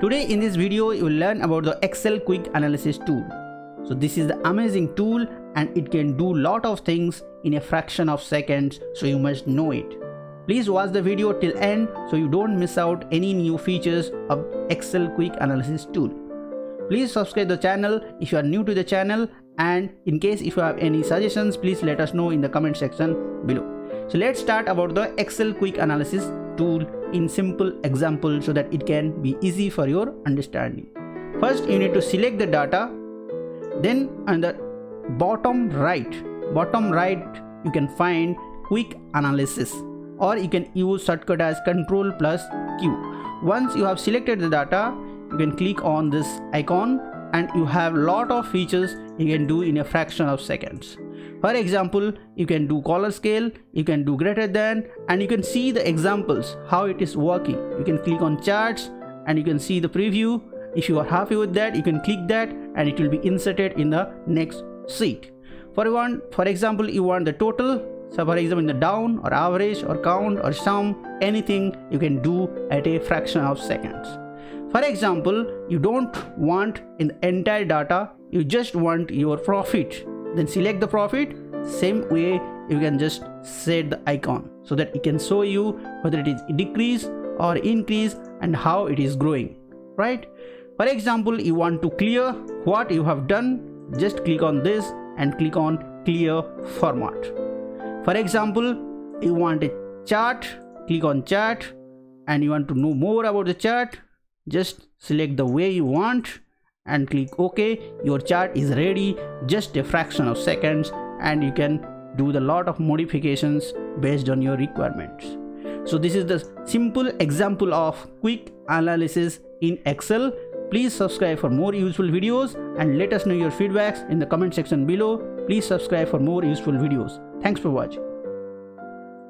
Today in this video you will learn about the Excel quick analysis tool. So this is the amazing tool and it can do lot of things in a fraction of seconds so you must know it. Please watch the video till end so you don't miss out any new features of Excel quick analysis tool. Please subscribe the channel if you are new to the channel and in case if you have any suggestions please let us know in the comment section below. So let's start about the Excel quick analysis tool in simple example so that it can be easy for your understanding. First you need to select the data. Then on the bottom right bottom right you can find quick analysis. Or you can use shortcut as control plus q. Once you have selected the data you can click on this icon and you have lot of features you can do in a fraction of seconds for example you can do color scale you can do greater than and you can see the examples how it is working. You can click on charts and you can see the preview. If you are happy with that you can click that and it will be inserted in the next sheet. For one for example you want the total. So for example in the down or average or count or sum anything you can do at a fraction of seconds. For example you don't want in the entire data you just want your profit then select the profit. Same way you can just set the icon so that it can show you whether it is decrease or increase and how it is growing right? For example you want to clear what you have done. Just click on this and click on clear format. For example you want a chart. Click on chart and you want to know more about the chart. Just select the way you want and click ok. Your chart is ready. Just a fraction of seconds and you can do the lot of modifications based on your requirements. So this is the simple example of quick analysis in excel. Please subscribe for more useful videos and let us know your feedbacks in the comment section below. Please subscribe for more useful videos. Thanks for watching